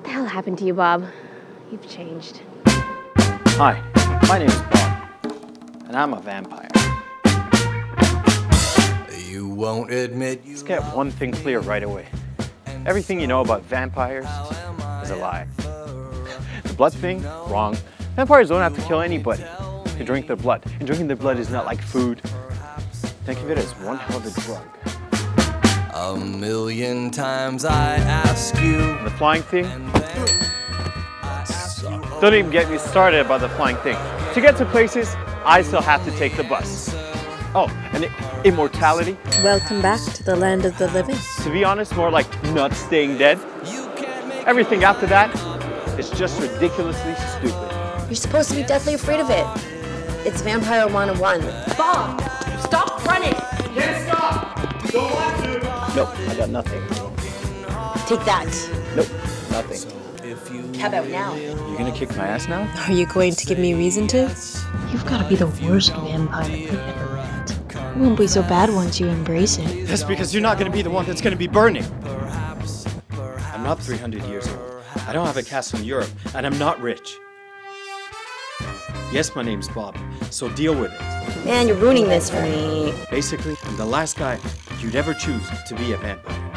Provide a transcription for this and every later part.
What the hell happened to you, Bob? You've changed. Hi, my name is Bob, and I'm a vampire. You won't admit you Let's get one thing clear right away. Everything you know about vampires is a lie. The blood thing, wrong. Vampires don't have to kill anybody to drink their blood. And drinking their blood is not like food. Think of it as one hell of a drug. A million times I ask you. The flying thing, don't even get me started about the flying thing. To get to places, I still have to take the bus. Oh, and i- immortality, Welcome back to the land of the living. to be honest, more like not staying dead. Everything after that is just ridiculously stupid. You're supposed to be deathly afraid of it. It's Vampire 101. Bob, stop running! Nope, I got nothing. Take that. Nope, nothing. How about now? You're gonna kick my ass now? Are you going to give me a reason to? You've got to be the worst vampire we've ever met. It won't be so bad once you embrace it. That's because you're not gonna be the one that's gonna be burning. I'm not 300 years old. I don't have a castle in Europe, and I'm not rich. Yes, my name's Bob, so deal with it. Man, you're ruining this for me. Basically, I'm the last guy you'd ever choose to be a vampire.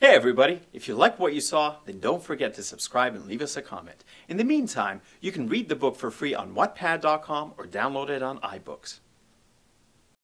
Hey everybody, if you like what you saw, then don't forget to subscribe and leave us a comment. In the meantime, you can read the book for free on wattpad.com or download it on iBooks.